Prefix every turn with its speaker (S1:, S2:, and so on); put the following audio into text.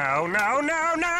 S1: no, no, no, no!